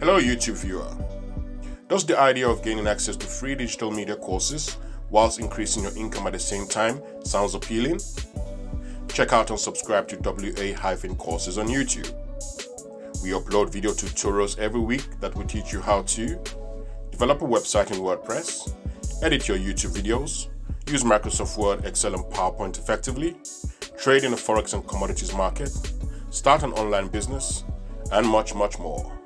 Hello YouTube viewer. Does the idea of gaining access to free digital media courses whilst increasing your income at the same time sounds appealing? Check out and subscribe to WA-courses on YouTube. We upload video tutorials every week that will teach you how to develop a website in WordPress, edit your YouTube videos, use Microsoft Word, Excel and PowerPoint effectively, trade in the forex and commodities market, start an online business, and much much more.